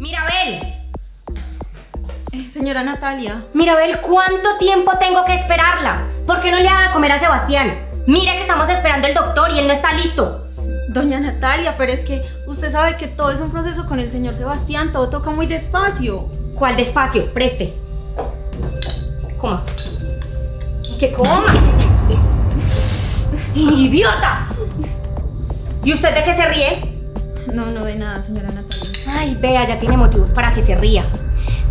Mirabel. Eh, señora Natalia. Mirabel, ¿cuánto tiempo tengo que esperarla? ¿Por qué no le haga comer a Sebastián? Mira que estamos esperando el doctor y él no está listo. Doña Natalia, pero es que usted sabe que todo es un proceso con el señor Sebastián, todo toca muy despacio. ¿Cuál despacio? Preste. Coma. ¡Que coma! ¡Idiota! ¿Y usted de qué se ríe? No, no de nada, señora Natalia. Ay, vea, ya tiene motivos para que se ría.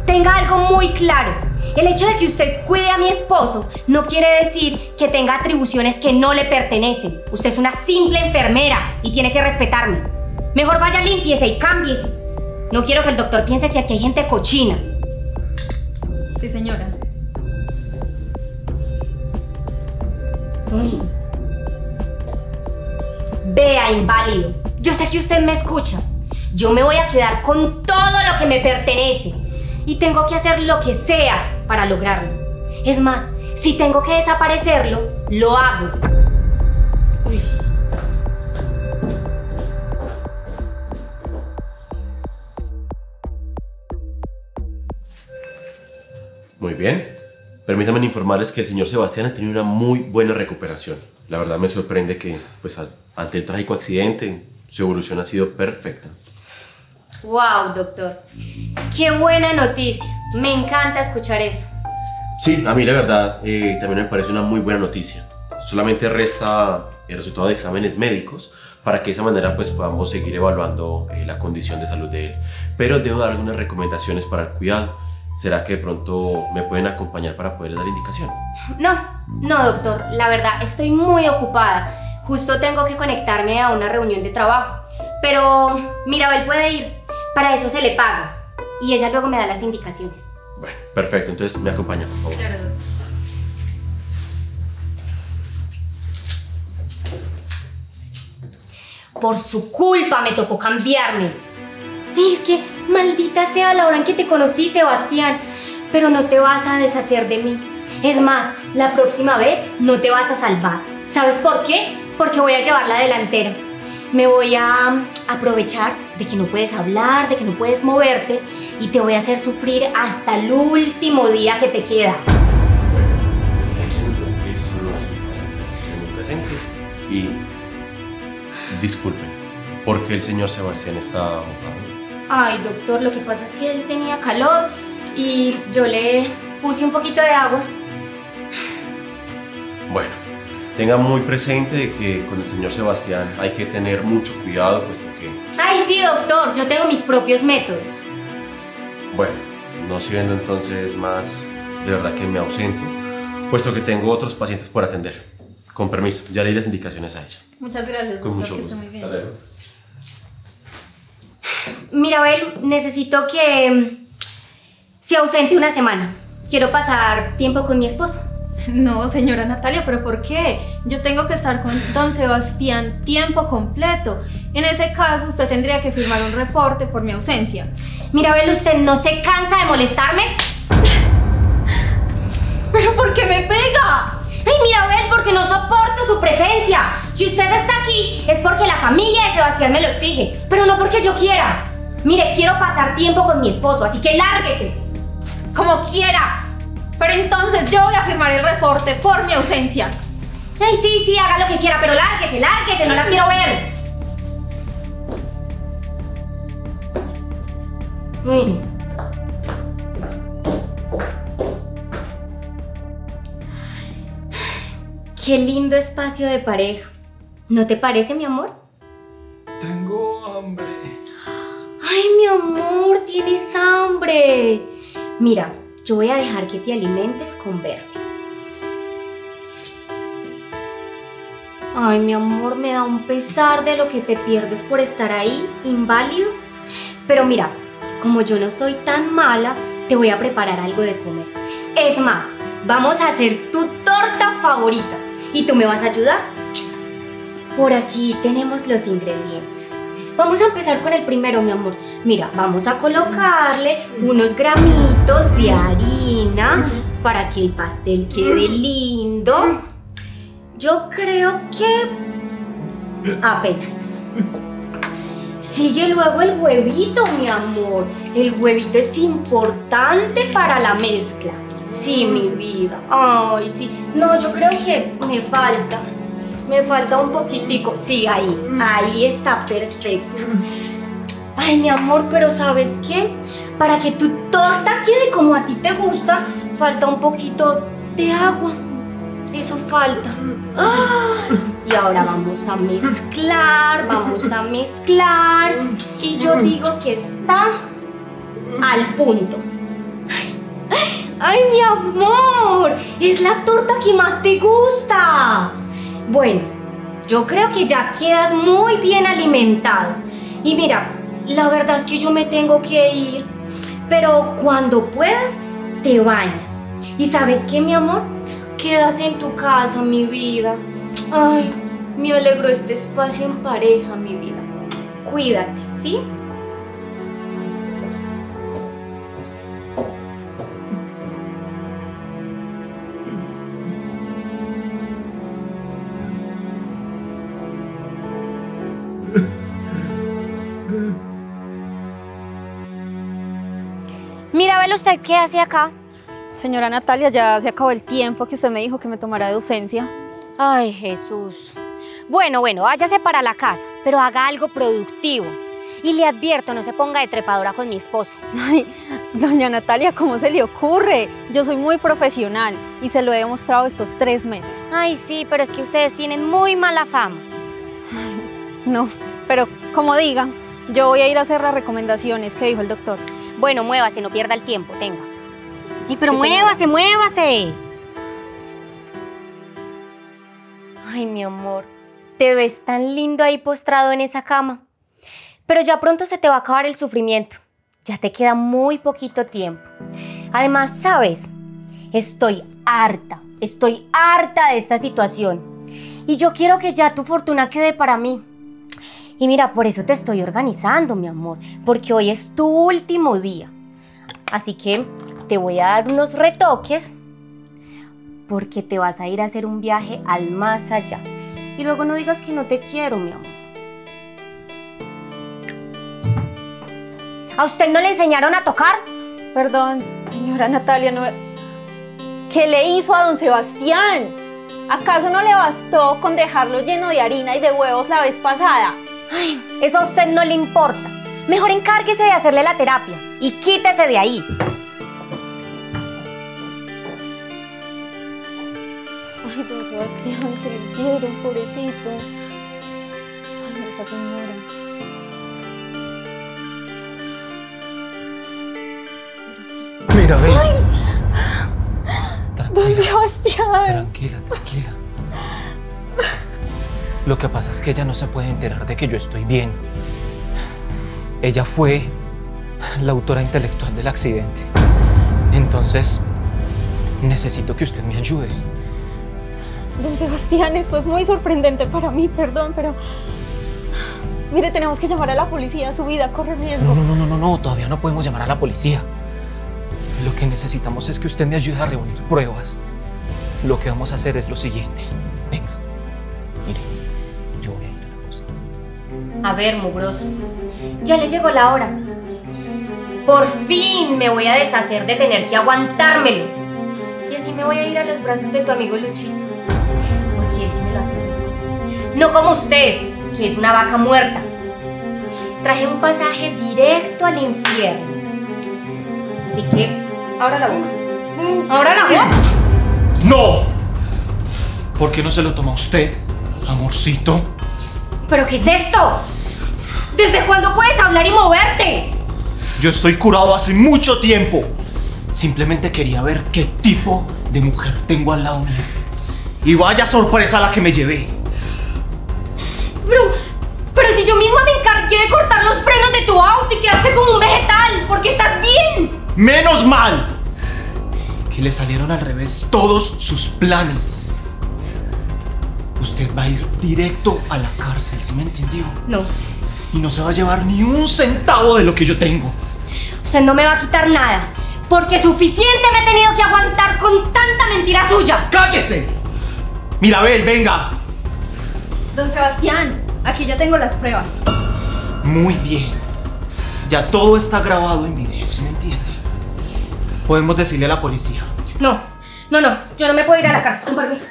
Tenga algo muy claro. El hecho de que usted cuide a mi esposo no quiere decir que tenga atribuciones que no le pertenecen. Usted es una simple enfermera y tiene que respetarme. Mejor vaya, limpiese y cámbiese. No quiero que el doctor piense que aquí hay gente cochina. Sí, señora. Uy. Vea, inválido. Yo sé que usted me escucha. Yo me voy a quedar con todo lo que me pertenece. Y tengo que hacer lo que sea para lograrlo. Es más, si tengo que desaparecerlo, lo hago. Uy. Muy bien. Permítanme informarles que el señor Sebastián ha tenido una muy buena recuperación. La verdad me sorprende que, pues, ante el trágico accidente, su evolución ha sido perfecta. Wow, doctor. Qué buena noticia. Me encanta escuchar eso. Sí, a mí la verdad eh, también me parece una muy buena noticia. Solamente resta el resultado de exámenes médicos para que de esa manera pues podamos seguir evaluando eh, la condición de salud de él. Pero debo dar algunas recomendaciones para el cuidado. ¿Será que de pronto me pueden acompañar para poder dar indicación? No, no, doctor. La verdad, estoy muy ocupada. Justo tengo que conectarme a una reunión de trabajo. Pero Mirabel puede ir. Para eso se le paga. Y ella luego me da las indicaciones. Bueno, perfecto. Entonces me acompaña, por favor. Claro, doctor. Por su culpa me tocó cambiarme. Es que maldita sea la hora en que te conocí, Sebastián. Pero no te vas a deshacer de mí. Es más, la próxima vez no te vas a salvar. ¿Sabes por qué? Porque voy a llevar la delantera. Me voy a aprovechar de que no puedes hablar, de que no puedes moverte y te voy a hacer sufrir hasta el último día que te queda. Y disculpen, porque el señor Sebastián está ocupado. Ay, doctor, lo que pasa es que él tenía calor y yo le puse un poquito de agua. Bueno, tenga muy presente de que con el señor Sebastián hay que tener mucho cuidado, puesto que, Ay, sí, doctor, yo tengo mis propios métodos. bueno, no siendo entonces más de verdad que me ausento, puesto que tengo otros pacientes por atender. Con permiso, ya le di las indicaciones a ella. Muchas gracias. Con mucho gusto. Hasta luego. Mirabel, necesito que mm, se ausente una semana. Quiero pasar tiempo con mi esposo. No, señora Natalia, pero ¿por qué? Yo tengo que estar con don Sebastián tiempo completo. En ese caso, usted tendría que firmar un reporte por mi ausencia. Mirabel, ¿usted no se cansa de molestarme? ¿Pero por qué me pega? Ay, Mirabel, porque no soporto su presencia. Si usted está aquí es porque la familia de Sebastián me lo exige, pero no porque yo quiera. Mire, quiero pasar tiempo con mi esposo, así que lárguese. Como quiera. Pero entonces yo voy a firmar el reporte por mi ausencia. Ay, sí, sí, haga lo que quiera, pero lárguese, lárguese, no la quiero ver. Bueno. Qué lindo espacio de pareja. ¿No te parece, mi amor? Tengo hambre. Ay, mi amor, tienes hambre. Mira, yo voy a dejar que te alimentes con verme. Ay, mi amor, me da un pesar de lo que te pierdes por estar ahí, inválido. Pero mira, como yo no soy tan mala, te voy a preparar algo de comer. Es más, vamos a hacer tu torta favorita. ¿Y tú me vas a ayudar? Por aquí tenemos los ingredientes. Vamos a empezar con el primero, mi amor. Mira, vamos a colocarle unos gramitos de harina para que el pastel quede lindo. Yo creo que apenas. Sigue luego el huevito, mi amor. El huevito es importante para la mezcla. Sí, mi vida. Ay, sí. No, yo creo que me falta. Me falta un poquitico. Sí, ahí. Ahí está perfecto. Ay, mi amor, pero ¿sabes qué? Para que tu torta quede como a ti te gusta, falta un poquito de agua. Eso falta. Y ahora vamos a mezclar, vamos a mezclar. Y yo digo que está al punto. Ay, mi amor, es la torta que más te gusta. Bueno, yo creo que ya quedas muy bien alimentado. Y mira, la verdad es que yo me tengo que ir. Pero cuando puedas, te bañas. ¿Y sabes qué, mi amor? Quedas en tu casa, mi vida. Ay, me alegro este espacio en pareja, mi vida. Cuídate, ¿sí? Mira, vele usted qué hace acá. Señora Natalia, ya se acabó el tiempo que usted me dijo que me tomara de docencia. Ay, Jesús. Bueno, bueno, váyase para la casa, pero haga algo productivo. Y le advierto, no se ponga de trepadora con mi esposo. Ay, doña Natalia, ¿cómo se le ocurre? Yo soy muy profesional y se lo he demostrado estos tres meses. Ay, sí, pero es que ustedes tienen muy mala fama. No, pero como diga, yo voy a ir a hacer las recomendaciones que dijo el doctor. Bueno, muévase, no pierda el tiempo, tenga. Ay, pero Sí, muévase, muévase. Ay, mi amor, te ves tan lindo ahí postrado en esa cama. Pero ya pronto se te va a acabar el sufrimiento. Ya te queda muy poquito tiempo. Además, sabes, estoy harta, estoy harta de esta situación. Y yo quiero que ya tu fortuna quede para mí. Y mira, por eso te estoy organizando, mi amor, porque hoy es tu último día. Así que te voy a dar unos retoques porque te vas a ir a hacer un viaje al más allá. Y luego no digas que no te quiero, mi amor. ¿A usted no le enseñaron a tocar? Perdón, señora Natalia, no... ¿Qué le hizo a don Sebastián? ¿Acaso no le bastó con dejarlo lleno de harina y de huevos la vez pasada? Ay, eso a usted no le importa. Mejor encárguese de hacerle la terapia y quítese de ahí. Ay, don Sebastián, ¿qué le hicieron, pobrecito? Ay, esa señora. Pobrecito. Mira, ve. Don Tranquila, Sebastián. tranquila, tranquila. Lo que pasa es que ella no se puede enterar de que yo estoy bien. Ella fue la autora intelectual del accidente. Entonces, necesito que usted me ayude. Don Sebastián, esto es muy sorprendente para mí, perdón, pero... Mire, tenemos que llamar a la policía, su vida corre riesgo. No, no, no, no, no, no, todavía no podemos llamar a la policía. Lo que necesitamos es que usted me ayude a reunir pruebas. Lo que vamos a hacer es lo siguiente. A ver, mugroso. Ya le llegó la hora. Por fin me voy a deshacer de tener que aguantármelo. Y así me voy a ir a los brazos de tu amigo Luchito. Porque él sí me lo hace rico. No como usted, que es una vaca muerta. Traje un pasaje directo al infierno. Así que, abra la boca. ¡Abra la boca! ¡No! ¿Por qué no se lo toma usted, amorcito? ¿Pero qué es esto? ¿Desde cuándo puedes hablar y moverte? Yo estoy curado hace mucho tiempo. Simplemente quería ver qué tipo de mujer tengo al lado mío. Y vaya sorpresa la que me llevé. Pero, pero si yo misma me encargué de cortar los frenos de tu auto y quedaste como un vegetal, porque estás bien. ¡Menos mal! Que le salieron al revés todos sus planes. Usted va a ir directo a la cárcel, ¿sí me entendió? No, Y no se va a llevar ni un centavo de lo que yo tengo. usted no me va a quitar nada, porque suficiente me he tenido que aguantar con tanta mentira suya. ¡Cállese! Mirabel, venga. Don Sebastián, aquí ya tengo las pruebas. Muy bien. Ya todo está grabado en video, ¿sí me entiende? Podemos decirle a la policía. No, no, no, yo no me puedo ir a la cárcel, con permiso.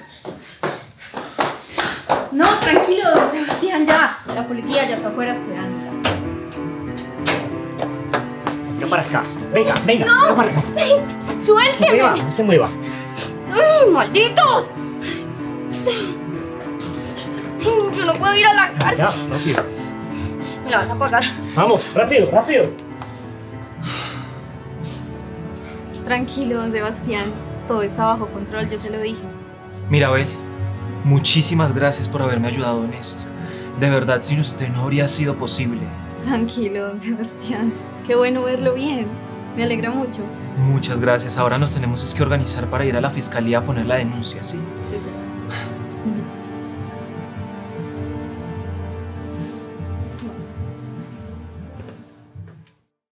No, tranquilo, don Sebastián, ya. La policía ya está afuera esperando. Venga para acá. Venga, venga. venga para acá. No se mueva, ¡Suélteme! no se mueva. ¡Ay, ¡Malditos! Yo no puedo ir a la cárcel. Ya, rápido. Me la vas a pagar. Vamos, rápido, rápido. Tranquilo, don Sebastián. Todo está bajo control, yo se lo dije. Mira, Abel, muchísimas gracias por haberme ayudado en esto. De verdad, sin usted no habría sido posible. Tranquilo, don Sebastián. Qué bueno verlo bien. Me alegra mucho. Muchas gracias. Ahora nos tenemos es que organizar para ir a la fiscalía a poner la denuncia, ¿sí? Sí, sí.